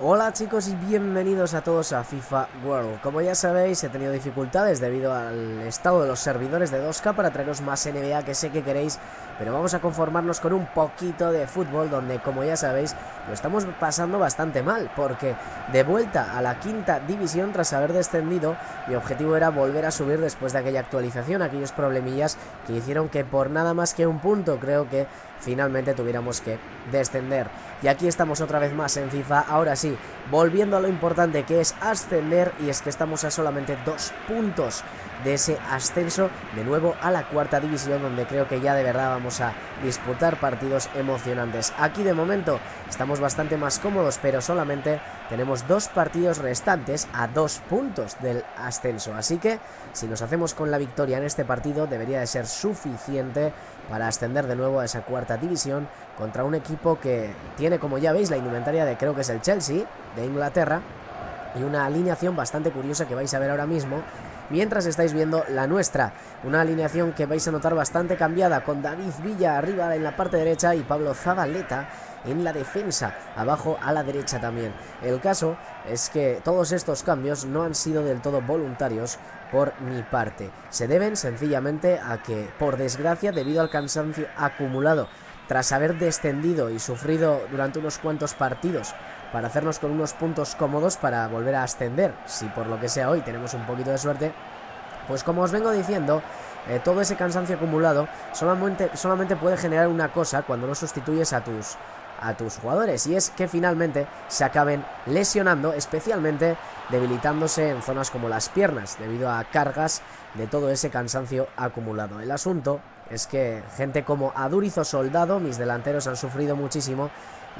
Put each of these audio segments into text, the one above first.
Hola chicos y bienvenidos a todos a FIFA World. Como ya sabéis he tenido dificultades debido al estado de los servidores de 2K para traeros más NBA que sé que queréis, pero vamos a conformarnos con un poquito de fútbol donde como ya sabéis lo estamos pasando bastante mal porque de vuelta a la quinta división tras haber descendido mi objetivo era volver a subir después de aquella actualización, aquellos problemillas que hicieron que por nada más que un punto creo que finalmente tuviéramos que descender. Y aquí estamos otra vez más en FIFA, ahora sí, volviendo a lo importante que es ascender y es que estamos a solamente dos puntos de ese ascenso de nuevo a la cuarta división donde creo que ya de verdad vamos a disputar partidos emocionantes. Aquí de momento estamos bastante más cómodos pero solamente tenemos dos partidos restantes a dos puntos del ascenso. Así que si nos hacemos con la victoria en este partido debería de ser suficiente para ascender de nuevo a esa cuarta división contra un equipo que tiene como ya veis la indumentaria de creo que es el Chelsea de Inglaterra y una alineación bastante curiosa que vais a ver ahora mismo mientras estáis viendo la nuestra. Una alineación que vais a notar bastante cambiada con David Villa arriba en la parte derecha y Pablo Zabaleta en la defensa, abajo a la derecha también. El caso es que todos estos cambios no han sido del todo voluntarios por mi parte. Se deben sencillamente a que, por desgracia, debido al cansancio acumulado tras haber descendido y sufrido durante unos cuantos partidos para hacernos con unos puntos cómodos para volver a ascender, si por lo que sea hoy tenemos un poquito de suerte, pues como os vengo diciendo, eh, todo ese cansancio acumulado solamente, solamente puede generar una cosa cuando no sustituyes a tus, a tus jugadores y es que finalmente se acaben lesionando, especialmente debilitándose en zonas como las piernas debido a cargas de todo ese cansancio acumulado. El asunto es que gente como Adurizo Soldado, mis delanteros han sufrido muchísimo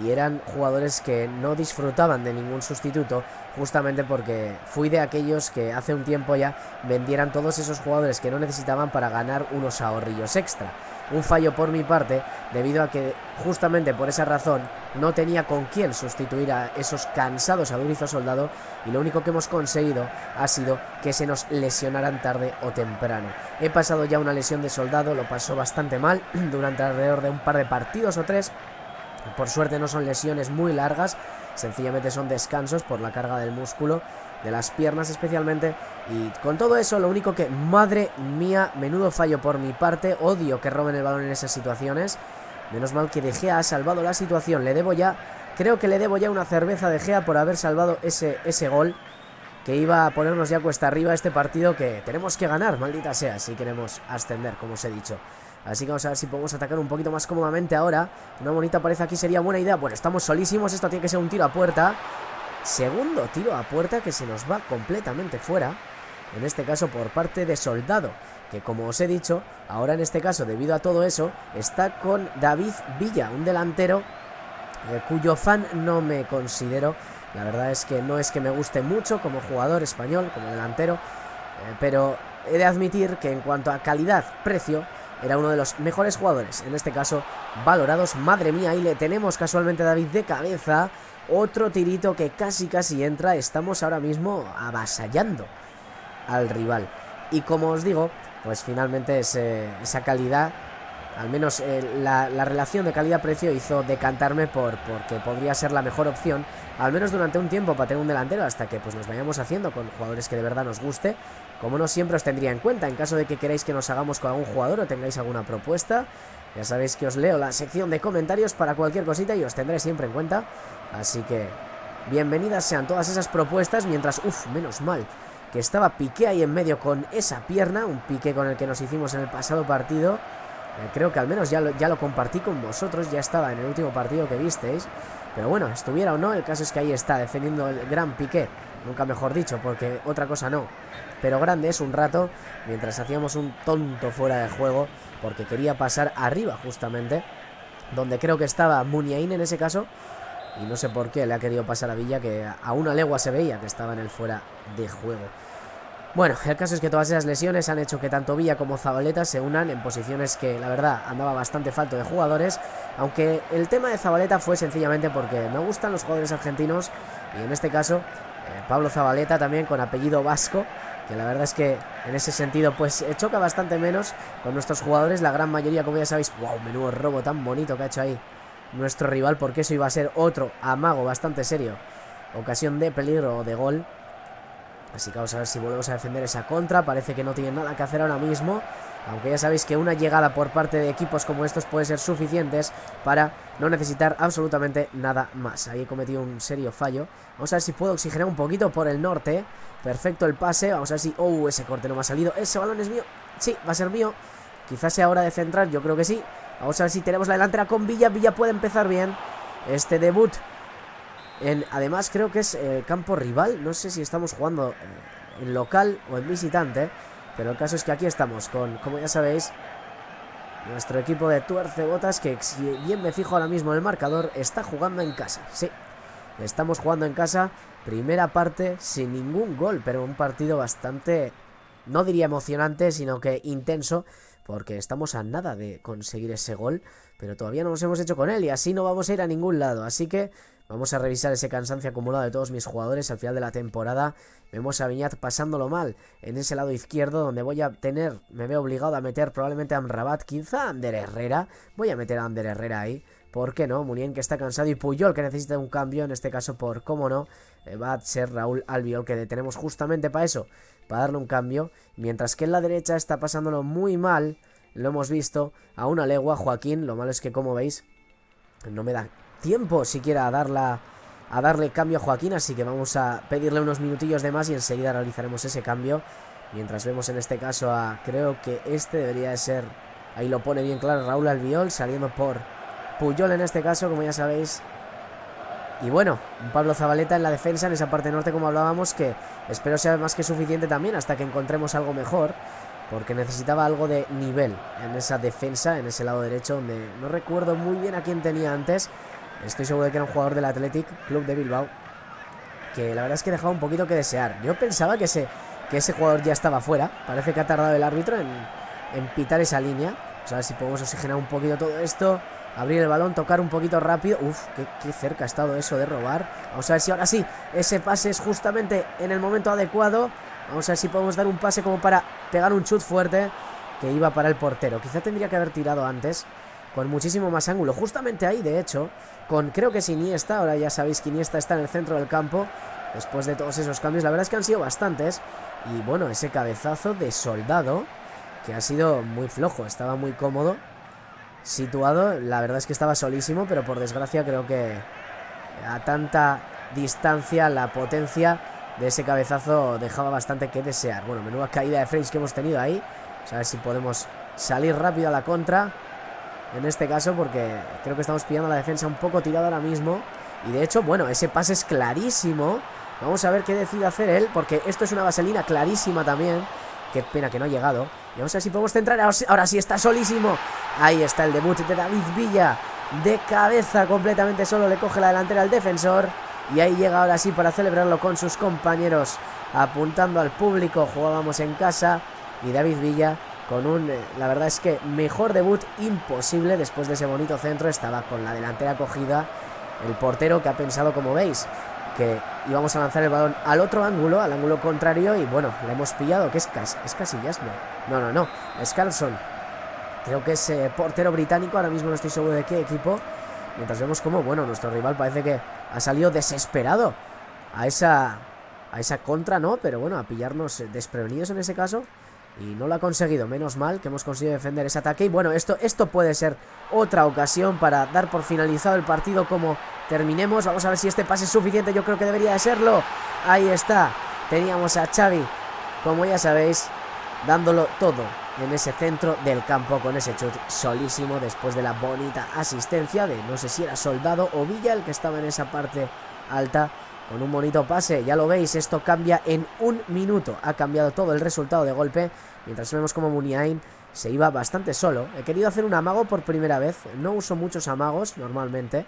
y eran jugadores que no disfrutaban de ningún sustituto justamente porque fui de aquellos que hace un tiempo ya vendieran todos esos jugadores que no necesitaban para ganar unos ahorrillos extra. Un fallo por mi parte debido a que justamente por esa razón no tenía con quién sustituir a esos cansados Adurizo Soldado y lo único que hemos conseguido ha sido que se nos lesionaran tarde o temprano. He pasado ya una lesión de soldado, lo pasó bastante mal durante alrededor de un par de partidos o tres por suerte no son lesiones muy largas, sencillamente son descansos por la carga del músculo, de las piernas especialmente. Y con todo eso, lo único que, madre mía, menudo fallo por mi parte, odio que roben el balón en esas situaciones. Menos mal que De Gea ha salvado la situación, le debo ya, creo que le debo ya una cerveza de Gea por haber salvado ese, ese gol que iba a ponernos ya cuesta arriba este partido que tenemos que ganar, maldita sea, si queremos ascender, como os he dicho. Así que vamos a ver si podemos atacar un poquito más cómodamente ahora. Una bonita pared aquí sería buena idea. Bueno, estamos solísimos. Esto tiene que ser un tiro a puerta. Segundo tiro a puerta que se nos va completamente fuera. En este caso por parte de Soldado. Que como os he dicho, ahora en este caso, debido a todo eso, está con David Villa, un delantero eh, cuyo fan no me considero. La verdad es que no es que me guste mucho como jugador español, como delantero. Eh, pero he de admitir que en cuanto a calidad-precio era uno de los mejores jugadores, en este caso valorados. Madre mía, ahí le tenemos casualmente a David de cabeza. Otro tirito que casi casi entra. Estamos ahora mismo avasallando al rival. Y como os digo, pues finalmente esa calidad, al menos eh, la, relación de calidad-precio hizo decantarme por porque podría ser la mejor opción, al menos durante un tiempo para tener un delantero, hasta que pues nos vayamos haciendo con jugadores que de verdad nos guste como no siempre os tendría en cuenta, en caso de que queráis que nos hagamos con algún jugador o tengáis alguna propuesta, ya sabéis que os leo la sección de comentarios para cualquier cosita y os tendré siempre en cuenta. Así que bienvenidas sean todas esas propuestas mientras, uff, menos mal, que estaba Piqué ahí en medio con esa pierna, un Piqué con el que nos hicimos en el pasado partido. Eh, creo que al menos ya lo, ya lo compartí con vosotros, ya estaba en el último partido que visteis. Pero bueno, estuviera o no, el caso es que ahí está, defendiendo el gran Piqué. Nunca mejor dicho, porque otra cosa no pero grandes un rato mientras hacíamos un tonto fuera de juego porque quería pasar arriba justamente donde creo que estaba Muniain en ese caso y no sé por qué le ha querido pasar a Villa que a una legua se veía que estaba en el fuera de juego. Bueno, el caso es que todas esas lesiones han hecho que tanto Villa como Zabaleta se unan en posiciones que la verdad andaba bastante falto de jugadores, aunque el tema de Zabaleta fue sencillamente porque me gustan los jugadores argentinos y en este caso Pablo Zabaleta también con apellido vasco que la verdad es que en ese sentido pues eh, choca bastante menos con nuestros jugadores, la gran mayoría como ya sabéis, wow, menudo robo tan bonito que ha hecho ahí nuestro rival, porque eso iba a ser otro amago bastante serio ocasión de peligro o de gol. Así que vamos a ver si volvemos a defender esa contra. Parece que no tienen nada que hacer ahora mismo. Aunque ya sabéis que una llegada por parte de equipos como estos puede ser suficientes para no necesitar absolutamente nada más. Ahí he cometido un serio fallo. Vamos a ver si puedo oxigenar un poquito por el norte. Perfecto el pase. Vamos a ver si... ¡Oh! Ese corte no me ha salido. Ese balón es mío. Sí, va a ser mío. Quizás sea hora de centrar. Yo creo que sí. Vamos a ver si tenemos la delantera con Villa. Villa puede empezar bien. Este debut. En, además creo que es eh, campo rival. No sé si estamos jugando eh, en local o en visitante. Pero el caso es que aquí estamos con, como ya sabéis, nuestro equipo de tuercebotas que si bien me fijo ahora mismo en el marcador, está jugando en casa. Sí, estamos jugando en casa, primera parte sin ningún gol, pero un partido bastante, no diría emocionante, sino que intenso, porque estamos a nada de conseguir ese gol, pero todavía no nos hemos hecho con él y así no vamos a ir a ningún lado. Así que Vamos a revisar ese cansancio acumulado de todos mis jugadores al final de la temporada. Vemos a Viñat pasándolo mal en ese lado izquierdo donde voy a tener, me veo obligado a meter probablemente a Amrabat, quizá a Ander Herrera. Voy a meter a Ander Herrera ahí. ¿Por qué no? Munien que está cansado y Puyol que necesita un cambio, en este caso por, cómo no, eh, va a ser Raúl Albiol que tenemos justamente para eso, para darle un cambio. Mientras que en la derecha está pasándolo muy mal, lo hemos visto, a una legua Joaquín, lo malo es que como veis, no me da tiempo siquiera a, darla, a darle cambio a Joaquín, así que vamos a pedirle unos minutillos de más y enseguida realizaremos ese cambio. Mientras vemos en este caso a, creo que este debería de ser, ahí lo pone bien claro Raúl Albiol, saliendo por Puyol en este caso, como ya sabéis. Y bueno, Pablo Zabaleta en la defensa, en esa parte norte como hablábamos, que espero sea más que suficiente también hasta que encontremos algo mejor. Porque necesitaba algo de nivel en esa defensa, en ese lado derecho, donde no recuerdo muy bien a quién tenía antes. Estoy seguro de que era un jugador del Athletic Club de Bilbao. Que la verdad es que dejaba un poquito que desear. Yo pensaba que ese, que ese jugador ya estaba fuera. Parece que ha tardado el árbitro en, en pitar esa línea. Vamos a ver si podemos oxigenar un poquito todo esto. Abrir el balón, tocar un poquito rápido. Uf, qué, qué, cerca ha estado eso de robar. Vamos a ver si ahora sí, ese pase es justamente en el momento adecuado. Vamos a ver si podemos dar un pase como para pegar un chut fuerte que iba para el portero. Quizá tendría que haber tirado antes con muchísimo más ángulo. Justamente ahí, de hecho, con creo que es Iniesta, ahora ya sabéis que Iniesta está en el centro del campo, después de todos esos cambios, la verdad es que han sido bastantes, y bueno, ese cabezazo de soldado, que ha sido muy flojo, estaba muy cómodo, situado, la verdad es que estaba solísimo, pero por desgracia creo que a tanta distancia, la potencia de ese cabezazo dejaba bastante que desear. Bueno, menuda caída de frames que hemos tenido ahí, a ver si podemos salir rápido a la contra en este caso porque creo que estamos pillando la defensa un poco tirada ahora mismo. Y de hecho, bueno, ese pase es clarísimo. Vamos a ver qué decide hacer él, porque esto es una vaselina clarísima también. Qué pena que no ha llegado. Y vamos a ver si podemos centrar. Ahora sí está solísimo. Ahí está el debut de David Villa. De cabeza completamente solo le coge la delantera al defensor. Y ahí llega ahora sí para celebrarlo con sus compañeros. Apuntando al público. Jugábamos en casa. Y David Villa con un, eh, la verdad es que mejor debut imposible después de ese bonito centro, estaba con la delantera cogida el portero que ha pensado, como veis, que íbamos a lanzar el balón al otro ángulo, al ángulo contrario, y bueno, le hemos pillado, que es, Cas es Casillas, no, no, no, no, es Carlson, creo que es portero británico, ahora mismo no estoy seguro de qué equipo, mientras vemos como, bueno, nuestro rival parece que ha salido desesperado a esa, a esa contra, ¿no? Pero bueno, a pillarnos eh, desprevenidos en ese caso, y no lo ha conseguido, menos mal que hemos conseguido defender ese ataque. Y bueno, esto, esto puede ser otra ocasión para dar por finalizado el partido como terminemos. Vamos a ver si este pase es suficiente, yo creo que debería de serlo. Ahí está, teníamos a Xavi, como ya sabéis, dándolo todo en ese centro del campo con ese chute solísimo después de la bonita asistencia de no sé si era Soldado o Villa el que estaba en esa parte alta con un bonito pase. Ya lo veis, esto cambia en un minuto. Ha cambiado todo el resultado de golpe. Mientras vemos como Muniain se iba bastante solo. He querido hacer un amago por primera vez. No uso muchos amagos normalmente.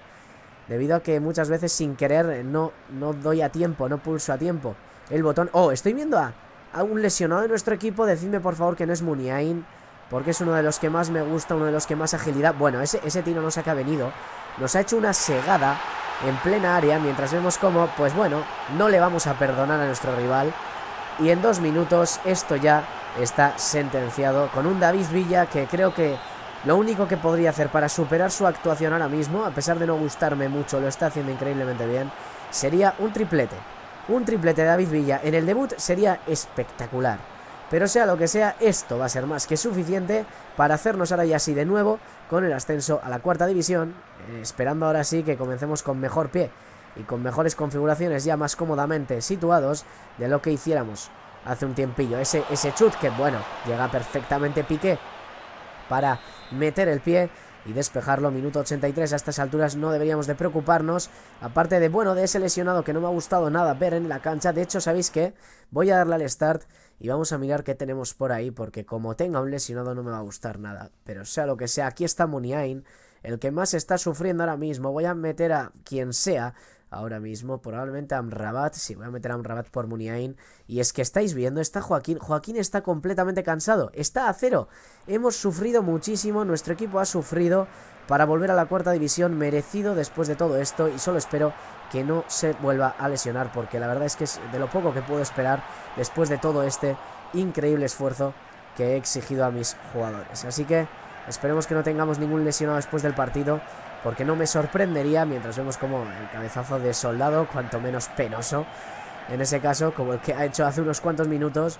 Debido a que muchas veces sin querer no, no doy a tiempo, no pulso a tiempo el botón. Oh, estoy viendo a, a un lesionado de nuestro equipo. Decidme por favor que no es Muniain. Porque es uno de los que más me gusta, uno de los que más agilidad. Bueno, ese, ese tiro no sé que ha venido. Nos ha hecho una segada en plena área, mientras vemos como, pues bueno, no le vamos a perdonar a nuestro rival. Y en dos minutos esto ya está sentenciado con un David Villa que creo que lo único que podría hacer para superar su actuación ahora mismo, a pesar de no gustarme mucho, lo está haciendo increíblemente bien. sería un triplete. Un triplete de David Villa en el debut sería espectacular. Pero sea lo que sea, esto va a ser más que suficiente para hacernos ahora ya así de nuevo con el ascenso a la cuarta división, eh, esperando ahora sí que comencemos con mejor pie y con mejores configuraciones ya más cómodamente situados de lo que hiciéramos hace un tiempillo. Ese, ese chut que, bueno, llega perfectamente Piqué para meter el pie y despejarlo. Minuto 83, a estas alturas no deberíamos de preocuparnos. Aparte de, bueno, de ese lesionado que no me ha gustado nada ver en la cancha. De hecho, ¿sabéis qué? Voy a darle al start y vamos a mirar qué tenemos por ahí, porque como tenga un lesionado no me va a gustar nada. Pero sea lo que sea, aquí está Muniain, el que más está sufriendo ahora mismo. Voy a meter a quien sea ahora mismo. Probablemente Amrabat. Sí, voy a meter a Amrabat por Muniain. Y es que estáis viendo, está Joaquín. Joaquín está completamente cansado. Está a cero. Hemos sufrido muchísimo. Nuestro equipo ha sufrido para volver a la cuarta división. Merecido después de todo esto. Y solo espero que no se vuelva a lesionar. Porque la verdad es que es de lo poco que puedo esperar después de todo este increíble esfuerzo que he exigido a mis jugadores. Así que esperemos que no tengamos ningún lesionado después del partido porque no me sorprendería mientras vemos como el cabezazo de soldado, cuanto menos penoso, en ese caso, como el que ha hecho hace unos cuantos minutos.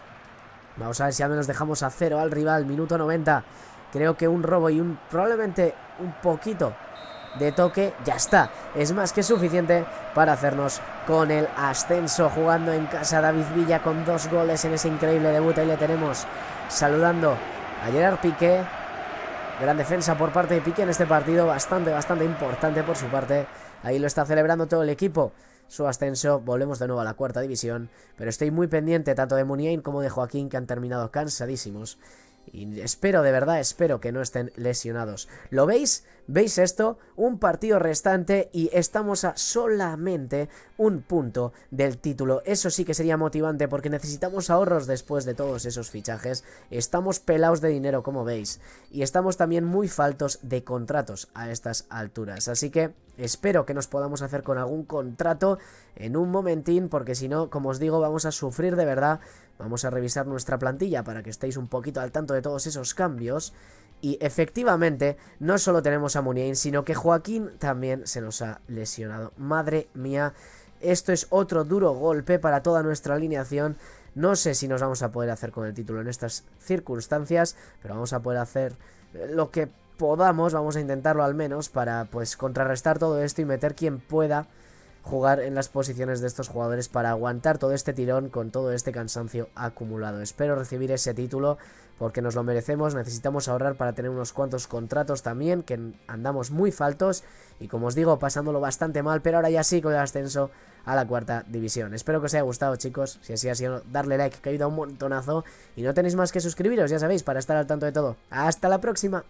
Vamos a ver si al menos dejamos a cero al rival, minuto 90. Creo que un robo y un probablemente un poquito de toque, ya está. Es más que suficiente para hacernos con el ascenso. Jugando en casa David Villa con dos goles en ese increíble debut. Ahí le tenemos saludando a Gerard Piqué. Gran defensa por parte de Piqué en este partido, bastante, bastante importante por su parte. Ahí lo está celebrando todo el equipo. Su ascenso, volvemos de nuevo a la cuarta división, pero estoy muy pendiente tanto de Muniain como de Joaquín que han terminado cansadísimos. Y espero, de verdad, espero que no estén lesionados. ¿Lo veis? ¿Veis esto? Un partido restante y estamos a solamente un punto del título. Eso sí que sería motivante porque necesitamos ahorros después de todos esos fichajes. Estamos pelados de dinero, como veis. Y estamos también muy faltos de contratos a estas alturas. Así que espero que nos podamos hacer con algún contrato en un momentín porque si no, como os digo, vamos a sufrir de verdad. Vamos a revisar nuestra plantilla para que estéis un poquito al tanto de todos esos cambios. Y efectivamente, no solo tenemos a Muniain, sino que Joaquín también se nos ha lesionado. Madre mía, esto es otro duro golpe para toda nuestra alineación. No sé si nos vamos a poder hacer con el título en estas circunstancias, pero vamos a poder hacer lo que podamos, vamos a intentarlo al menos, para pues contrarrestar todo esto y meter quien pueda jugar en las posiciones de estos jugadores para aguantar todo este tirón con todo este cansancio acumulado. Espero recibir ese título porque nos lo merecemos, necesitamos ahorrar para tener unos cuantos contratos también, que andamos muy faltos y como os digo, pasándolo bastante mal, pero ahora ya sí con el ascenso a la cuarta división. Espero que os haya gustado chicos, si así ha sido, darle like que ayuda un montonazo y no tenéis más que suscribiros, ya sabéis, para estar al tanto de todo. ¡Hasta la próxima!